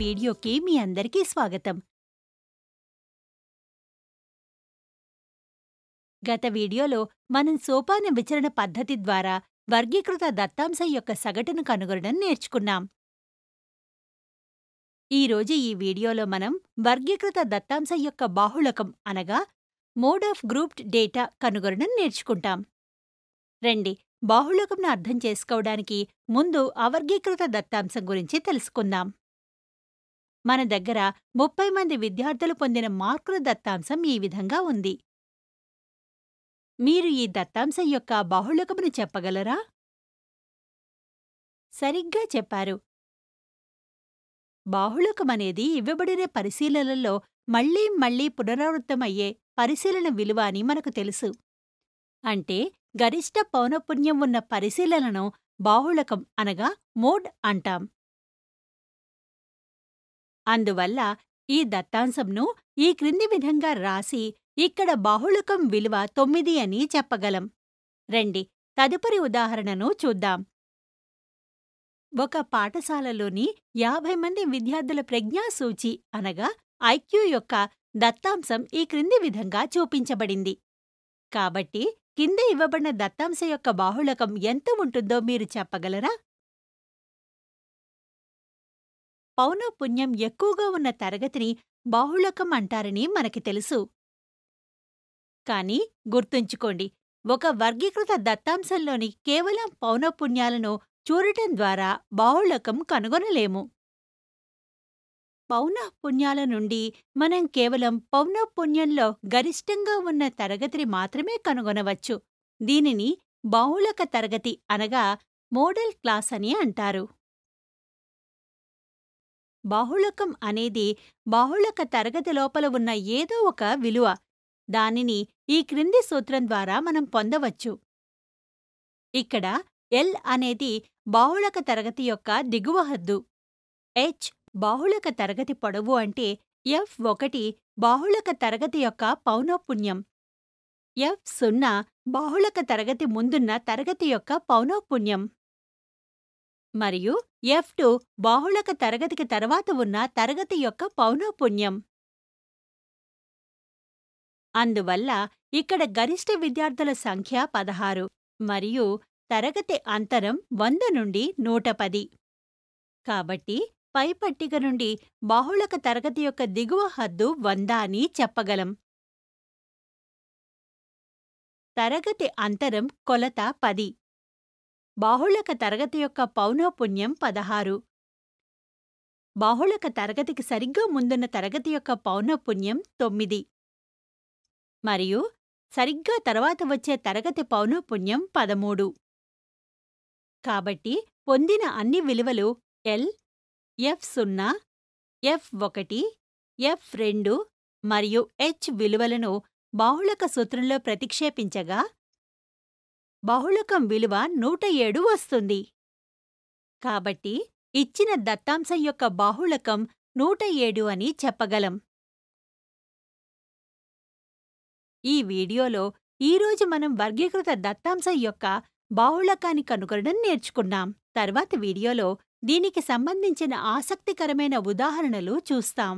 వీడియోకి మీ అందరికీ స్వాగతం. గత వీడియోలో మనం సోపాన విచరణ పద్ధతి ద్వారా వర్గీకృత దత్తాంశం యొక్క సగటును కనుగొనడం నేర్చుకున్నాం. ఈరోజు ఈ వీడియోలో మనం వర్గీకృత దత్తాంశం యొక్క బాహుళకం అనగా మోడ్ ఆఫ్ గ్రూప్డ్ డేటా కనుగొనడం నేర్చుకుంటాం. రండి బాహుళకంను అర్థం చేసుకోవడానికి ముందు అవర్గీకృత దత్తాంశం గురించి తెలుసుకుందాం. మన దగ్గర ముప్పై మంది విద్యార్థులు పొందిన మార్కుల దత్తాంశం ఈ విధంగా ఉంది. మీరు ఈ దత్తాంశం యొక్క బహుళకమును చెప్పగలరా? సరిగ్గా చెప్పారు. బాహుళకమనేది ఇవ్వబడిన పరిశీలనలలో మళ్ళీ మళ్ళీ పునరావృతమయ్యే పరిశీలన విలువ అని మనకు తెలుసు. అంటే గరిష్ట పౌనఃపుణ్యం ఉన్న పరిశీలనను బాహుళకం అనగా మోడ్ అంటాం. అందువల్ల ఈ దత్తాంశంను ఈ క్రింది విధంగా రాసి ఇక్కడ బాహుళకం విలువ తొమ్మిది అని చెప్పగలం. రండి తదుపరి ఉదాహరణను చూద్దాం. ఒక పాఠశాలలోని యాభై మంది విద్యార్థుల ప్రజ్ఞాసూచి అనగా ఐక్యూ యొక్క దత్తాంశం ఈ క్రింది విధంగా చూపించబడింది. కాబట్టి కింద ఇవ్వబడిన దత్తాంశం యొక్క బాహుళకం ఎంత ఉంటుందో మీరు చెప్పగలరా? పౌనఃపున్యం ఎక్కువగా ఉన్న తరగతిని బాహుళకం అంటారని మనకి తెలుసు. కానీ గుర్తుంచుకోండి ఒక వర్గీకృత దత్తాంశంలోని కేవలం పౌనఃపున్యాలను చూడటం ద్వారా బాహుళకం కనుగొనలేము. పౌనఃపున్యాల నుండి మనం కేవలం పౌనఃపున్యంలో గరిష్టంగా ఉన్న తరగతిని మాత్రమే కనుగొనవచ్చు. దీనిని బాహుళక తరగతి అనగా మోడల్ క్లాస్ అని అంటారు. బాహుళకం అనేది బాహుళక తరగతి లోపల ఉన్న ఏదో ఒక విలువ. దానిని ఈ క్రింది సూత్రం ద్వారా మనం పొందవచ్చు. ఇక్కడ ఎల్ అనేది బాహుళక తరగతి యొక్క దిగువ హద్దు. హెచ్ బాహుళక తరగతి పొడవు అంటే ఎఫ్ ఒకటి బాహుళక తరగతి యొక్క పౌనఃపుణ్యం ఎఫ్ సున్నా బాహుళక తరగతి ముందున్న తరగతి యొక్క పౌనఃపుణ్యం మరియు ఎఫ్ టు బాహుళక తరగతికి తర్వాత ఉన్న తరగతి యొక్క పౌనఃపున్యం. అందువల్ల ఇక్కడ గరిష్ట విద్యార్థుల సంఖ్య పదహారు మరియు తరగతి అంతరం వంద నుండి నూట పది. కాబట్టి పై పట్టిక నుండి బాహుళక తరగతి యొక్క దిగువ హద్దు వంద అని చెప్పగలం. తరగతి అంతరం కొలత పది. బాహుళక తరగతి యొక్క పౌనఃపున్యం పదహారు. బాహుళక తరగతికి సరిగ్గా ముందున్న తరగతి యొక్క పౌనఃపున్యం తొమ్మిది. మరియు సరిగ్గా తర్వాత వచ్చే తరగతి పౌనఃపున్యం పదమూడు. కాబట్టి పొందిన అన్ని విలువలు ఎల్, ఎఫ్ సున్నా, ఎఫ్ ఒకటి, ఎఫ్ రెండు మరియు హెచ్ విలువలను బాహుళక సూత్రంలో ప్రతిక్షేపించగా బహుళకం విలువ నూట ఏడు వస్తుంది. కాబట్టి ఇచ్చిన దత్తాంశం యొక్క బాహుళకం నూట ఏడు అని చెప్పగలం. ఈ వీడియోలో ఈరోజు మనం వర్గీకృత దత్తాంశం యొక్క బాహుళకాన్ని కనుగొనడం నేర్చుకున్నాం. తర్వాత వీడియోలో దీనికి సంబంధించిన ఆసక్తికరమైన ఉదాహరణలు చూస్తాం.